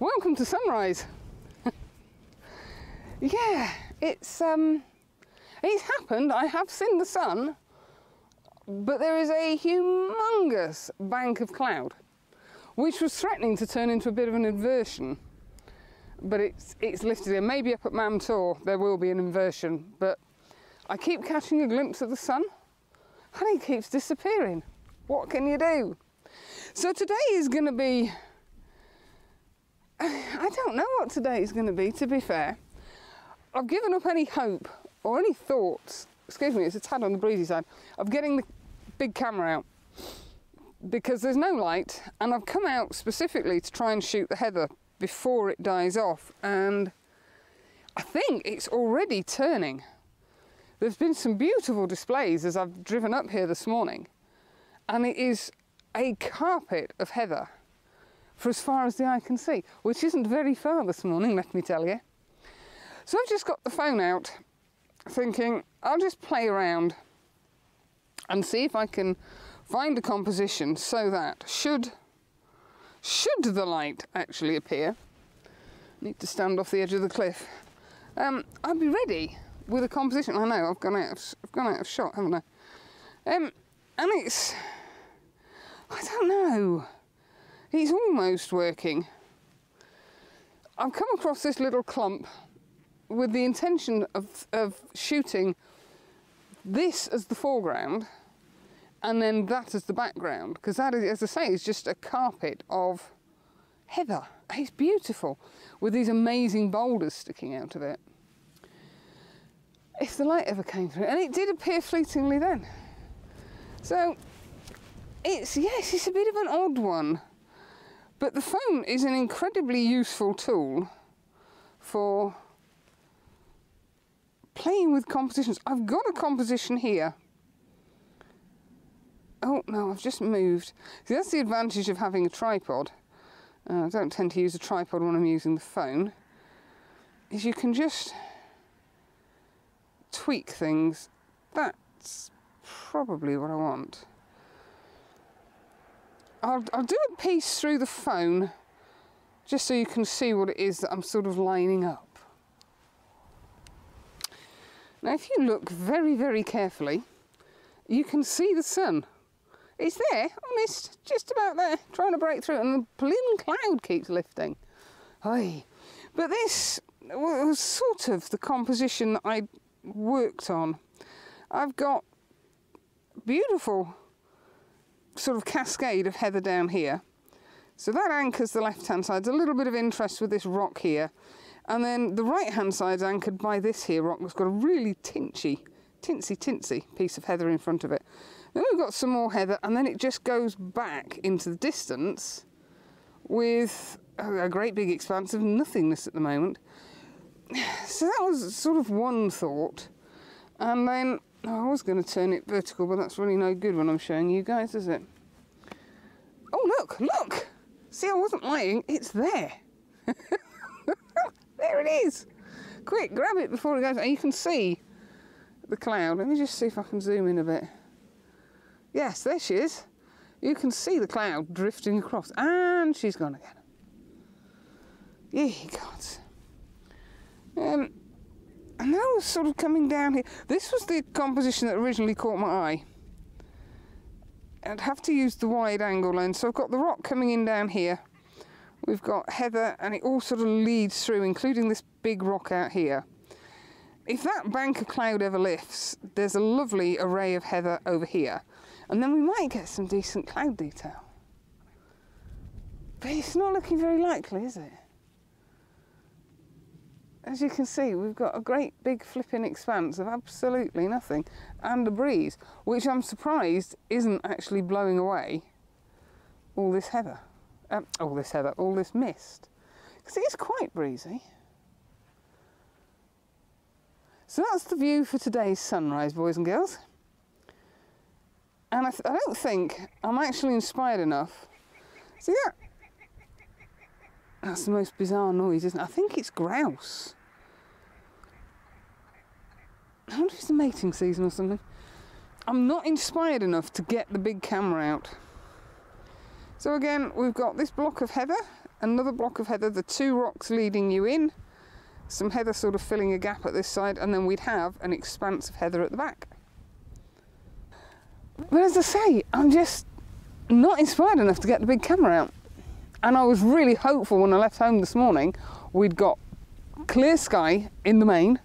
Welcome to sunrise. yeah, it's um, it's happened. I have seen the sun, but there is a humongous bank of cloud, which was threatening to turn into a bit of an inversion. But it's it's lifted in. Maybe up at Mam Tor there will be an inversion, but I keep catching a glimpse of the sun, and it keeps disappearing. What can you do? So today is going to be. I don't know what today is going to be, to be fair. I've given up any hope or any thoughts, excuse me, it's a tad on the breezy side, of getting the big camera out because there's no light and I've come out specifically to try and shoot the heather before it dies off and I think it's already turning. There's been some beautiful displays as I've driven up here this morning and it is a carpet of heather for as far as the eye can see, which isn't very far this morning, let me tell you. So I've just got the phone out thinking I'll just play around and see if I can find a composition so that should should the light actually appear need to stand off the edge of the cliff um, I'll be ready with a composition. I know I've gone out of, I've gone out of shot haven't I? Um, and it's I don't know it's almost working. I've come across this little clump with the intention of, of shooting this as the foreground and then that as the background because that is as I say is just a carpet of heather. It's beautiful with these amazing boulders sticking out of it. If the light ever came through and it did appear fleetingly then. So it's yes it's a bit of an odd one but the phone is an incredibly useful tool for playing with compositions. I've got a composition here. Oh no, I've just moved. See, that's the advantage of having a tripod. Uh, I don't tend to use a tripod when I'm using the phone. Is you can just tweak things. That's probably what I want. I'll, I'll do a piece through the phone just so you can see what it is that I'm sort of lining up. Now if you look very, very carefully, you can see the sun. It's there, honest, just about there, trying to break through, and the blim cloud keeps lifting. Aye. But this was sort of the composition that I worked on. I've got beautiful sort of cascade of heather down here. So that anchors the left hand side. There's a little bit of interest with this rock here. And then the right hand side is anchored by this here rock that's got a really tinchy, tinsy tinsy piece of heather in front of it. Then we've got some more heather and then it just goes back into the distance with a great big expanse of nothingness at the moment. So that was sort of one thought. And then I was going to turn it vertical, but that's really no good when I'm showing you guys, is it? Oh, look, look! See, I wasn't lying, it's there. There it is. Quick, grab it before it goes. And you can see the cloud. Let me just see if I can zoom in a bit. Yes, there she is. You can see the cloud drifting across. And she's gone again. Ye gods. Um, and that was sort of coming down here. This was the composition that originally caught my eye. I'd have to use the wide angle lens. So I've got the rock coming in down here we've got heather and it all sort of leads through including this big rock out here if that bank of cloud ever lifts there's a lovely array of heather over here and then we might get some decent cloud detail but it's not looking very likely is it as you can see we've got a great big flipping expanse of absolutely nothing and a breeze which I'm surprised isn't actually blowing away all this heather um, all this heather, all this mist. Because it is quite breezy. So that's the view for today's sunrise, boys and girls. And I, I don't think I'm actually inspired enough. See that? That's the most bizarre noise, isn't it? I think it's grouse. I wonder if it's the mating season or something. I'm not inspired enough to get the big camera out. So again, we've got this block of heather another block of heather, the two rocks leading you in, some heather sort of filling a gap at this side, and then we'd have an expanse of heather at the back. But as I say, I'm just not inspired enough to get the big camera out. And I was really hopeful when I left home this morning, we'd got clear sky in the main,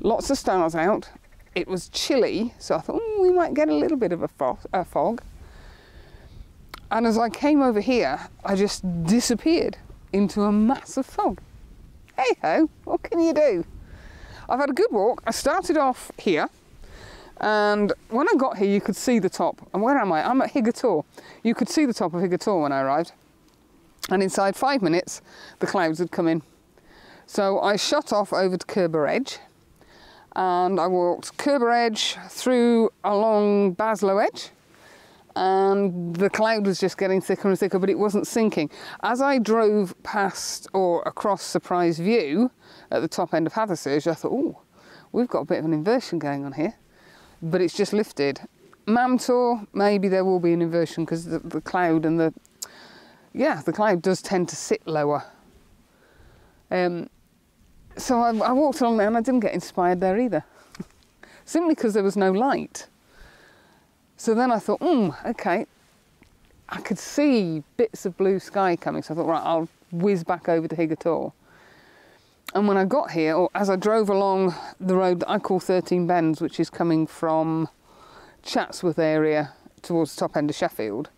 lots of stars out. It was chilly, so I thought mm, we might get a little bit of a fog, a fog. And as I came over here, I just disappeared into a massive fog. Hey ho, what can you do? I've had a good walk. I started off here, and when I got here, you could see the top. And where am I? I'm at Higger Tor. You could see the top of Higger Tor when I arrived. And inside five minutes, the clouds had come in. So I shot off over to Curbar Edge, and I walked Curbar Edge through along Baslow Edge, and the cloud was just getting thicker and thicker, but it wasn't sinking. As I drove past or across Surprise View at the top end of Hathersage, I thought, oh, we've got a bit of an inversion going on here, but it's just lifted. Mam Tor, maybe there will be an inversion because the, the cloud and the, yeah, the cloud does tend to sit lower. Um, so I, I walked along there and I didn't get inspired there either, simply because there was no light. So then I thought, hmm, okay, I could see bits of blue sky coming. So I thought, right, I'll whiz back over to Higger Tor. And when I got here, or as I drove along the road that I call 13 Bends, which is coming from Chatsworth area towards the top end of Sheffield,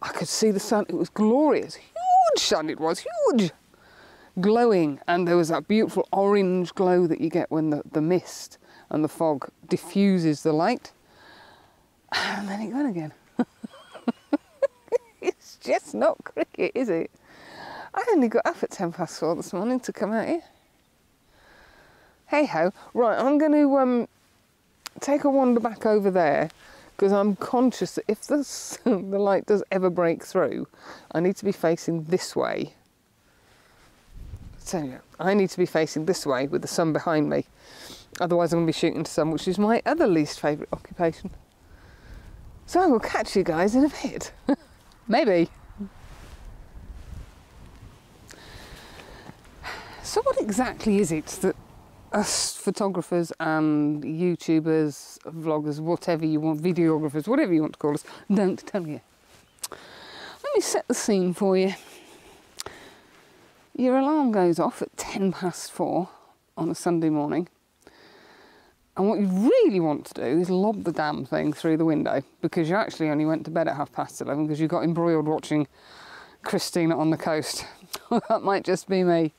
I could see the sun. It was glorious. Huge sun it was, huge. Glowing. And there was that beautiful orange glow that you get when the, the mist and the fog diffuses the light. And then it gone again. it's just not cricket, is it? I only got up at 10 past four this morning to come out here. Hey ho. Right, I'm going to um, take a wander back over there because I'm conscious that if this, the light does ever break through, I need to be facing this way. I need to be facing this way with the sun behind me. Otherwise, I'm going to be shooting to sun, which is my other least favourite occupation. So I will catch you guys in a bit. Maybe. So, what exactly is it that us photographers and YouTubers, vloggers, whatever you want, videographers, whatever you want to call us, don't tell you? Let me set the scene for you. Your alarm goes off at 10 past four on a Sunday morning. And what you really want to do is lob the damn thing through the window because you actually only went to bed at half past 11 because you got embroiled watching Christina on the coast. that might just be me.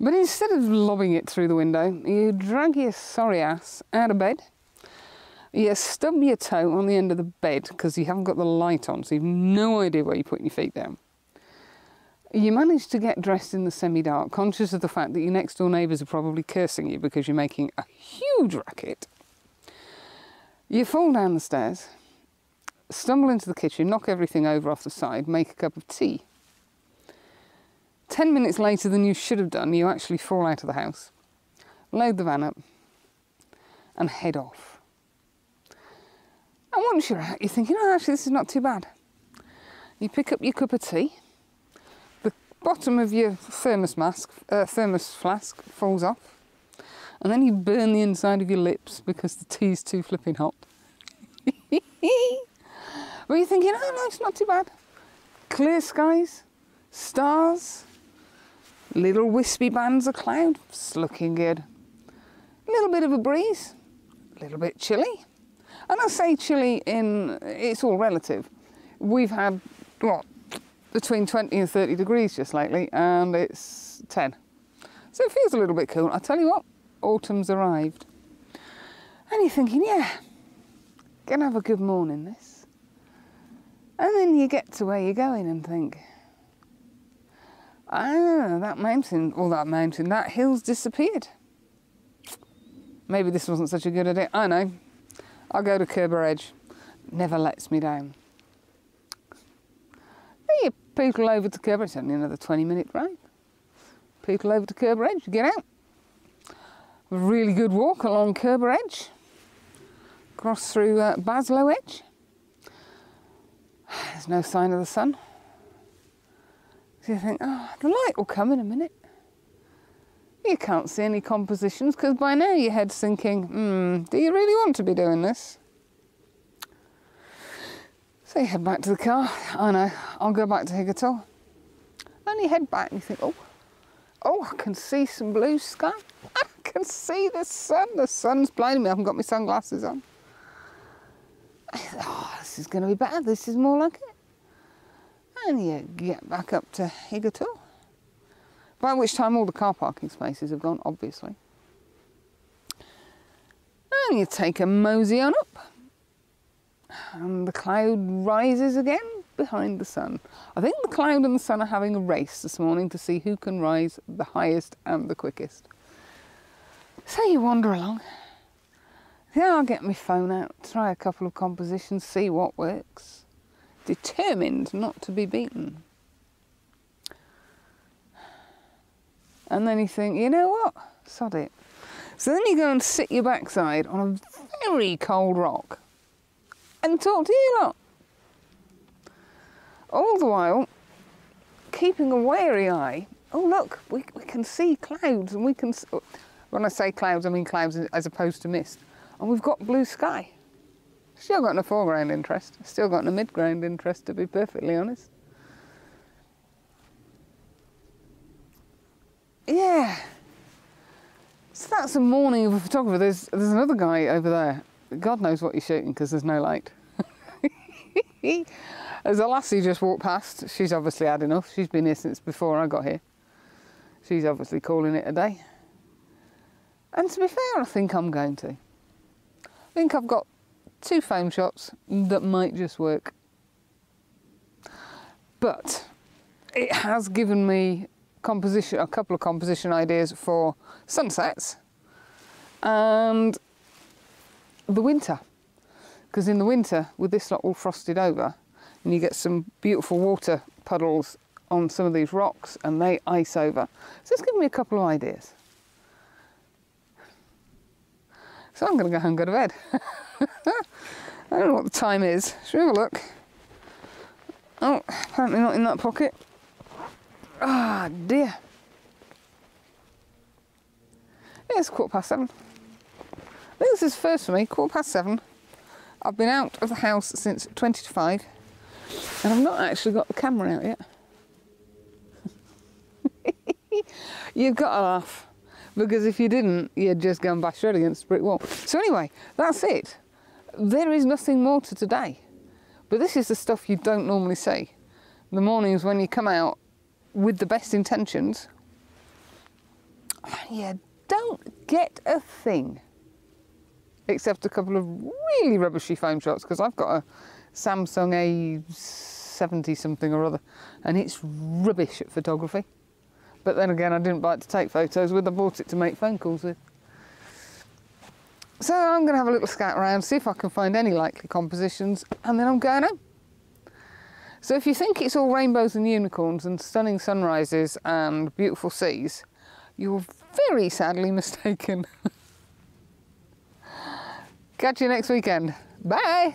But instead of lobbing it through the window, you drag your sorry ass out of bed. You stub your toe on the end of the bed because you haven't got the light on, so you've no idea where you're putting your feet down. You manage to get dressed in the semi dark, conscious of the fact that your next door neighbours are probably cursing you because you're making a huge racket. You fall down the stairs, stumble into the kitchen, knock everything over off the side, make a cup of tea. Ten minutes later than you should have done, you actually fall out of the house, load the van up, and head off. And once you're out, you're thinking, oh, actually, this is not too bad. You pick up your cup of tea bottom of your thermos mask, uh, thermos flask falls off, and then you burn the inside of your lips because the tea's too flipping hot. but you're thinking, oh no, it's not too bad. Clear skies, stars, little wispy bands of cloud, it's looking good. A little bit of a breeze, a little bit chilly. And I say chilly in, it's all relative. We've had, what, between 20 and 30 degrees just lately, and it's 10. So it feels a little bit cool. I tell you what, autumn's arrived. And you're thinking, yeah, gonna have a good morning this. And then you get to where you're going and think, ah, that mountain, or that mountain, that hill's disappeared. Maybe this wasn't such a good idea. I know. I'll go to Curbar Edge. Never lets me down people over to Curbar, it's only another 20 minute ride. People over to Curbar Edge, get out. A really good walk along Curbar Edge. Cross through uh, Baslow Edge. There's no sign of the sun. So you think, oh, the light will come in a minute. You can't see any compositions because by now your head's thinking, hmm, do you really want to be doing this? So you head back to the car. I know, I'll go back to. And you head back and you think, oh, oh, I can see some blue sky. I can see the sun. The sun's blinding me. I haven't got my sunglasses on. Oh, this is going to be better. This is more like it. And you get back up to Higger Tor. By which time all the car parking spaces have gone, obviously. And you take a mosey on up. And the cloud rises again behind the sun. I think the cloud and the sun are having a race this morning to see who can rise the highest and the quickest. So you wander along. Yeah, I'll get my phone out, try a couple of compositions, see what works. Determined not to be beaten. And then you think, you know what? Sod it. So then you go and sit your backside on a very cold rock and talk to you lot. All the while, keeping a wary eye. Oh, look, we, we can see clouds and we can. When I say clouds, I mean clouds as opposed to mist. And we've got blue sky. Still got no foreground interest. Still got no midground interest, to be perfectly honest. Yeah. So that's a morning of a photographer. There's there's another guy over there. God knows what he's shooting because there's no light. There's a lassie just walked past. She's obviously had enough. She's been here since before I got here. She's obviously calling it a day. And to be fair, I think I'm going to. I think I've got two foam shots that might just work. But it has given me composition, a couple of composition ideas for sunsets and the winter. Because in the winter, with this lot all frosted over, and you get some beautiful water puddles on some of these rocks and they ice over. So it's given me a couple of ideas. So I'm going to go home and go to bed. I don't know what the time is. Should we have a look? Oh, apparently not in that pocket. Ah, dear. It's quarter past seven. I think this is first for me, quarter past seven. I've been out of the house since 20 to 5 and I've not actually got the camera out yet. You've got to laugh because if you didn't, you'd just go and bash head against the brick wall. So anyway, that's it. There is nothing more to today. But this is the stuff you don't normally see. The mornings when you come out with the best intentions, you don't get a thing. Except a couple of really rubbishy foam shots because I've got a Samsung A70 something or other and it's rubbish at photography. But then again, I didn't buy it to take photos with, I bought it to make phone calls with. So I'm going to have a little scout around, see if I can find any likely compositions, and then I'm going home. So if you think it's all rainbows and unicorns and stunning sunrises and beautiful seas, you're very sadly mistaken. Catch you next weekend. Bye!